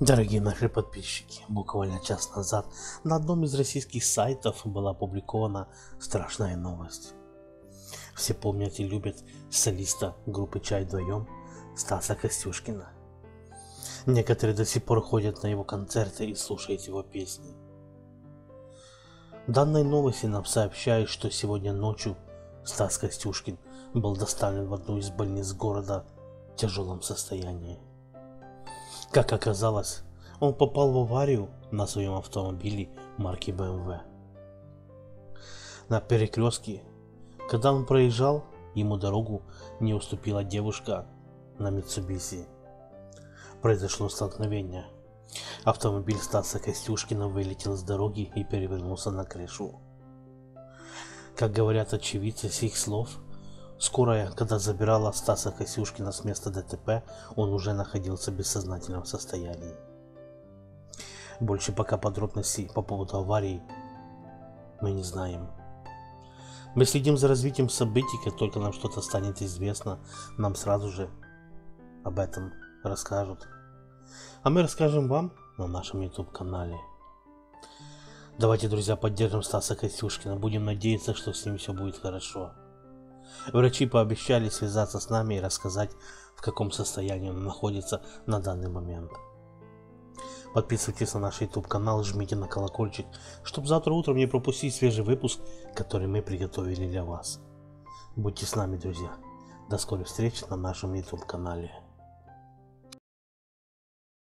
Дорогие наши подписчики, буквально час назад на одном из российских сайтов была опубликована страшная новость. Все помнят и любят солиста группы «Чай вдвоем» Стаса Костюшкина. Некоторые до сих пор ходят на его концерты и слушают его песни. Данной новости нам сообщают, что сегодня ночью Стас Костюшкин был доставлен в одну из больниц города в тяжелом состоянии. Как оказалось, он попал в аварию на своем автомобиле марки BMW. На перекрестке, когда он проезжал, ему дорогу не уступила девушка на Митсубиси. Произошло столкновение. Автомобиль Стаса Костюшкина вылетел с дороги и перевернулся на крышу. Как говорят очевидцы с их слов, Скорая, когда забирала Стаса Косюшкина с места ДТП, он уже находился в бессознательном состоянии. Больше пока подробностей по поводу аварии мы не знаем. Мы следим за развитием событий, как только нам что-то станет известно, нам сразу же об этом расскажут. А мы расскажем вам на нашем YouTube канале. Давайте, друзья, поддержим Стаса Костюшкина. Будем надеяться, что с ним все будет хорошо. Врачи пообещали связаться с нами и рассказать, в каком состоянии он находится на данный момент. Подписывайтесь на наш YouTube канал, жмите на колокольчик, чтобы завтра утром не пропустить свежий выпуск, который мы приготовили для вас. Будьте с нами, друзья. До скорой встречи на нашем YouTube канале.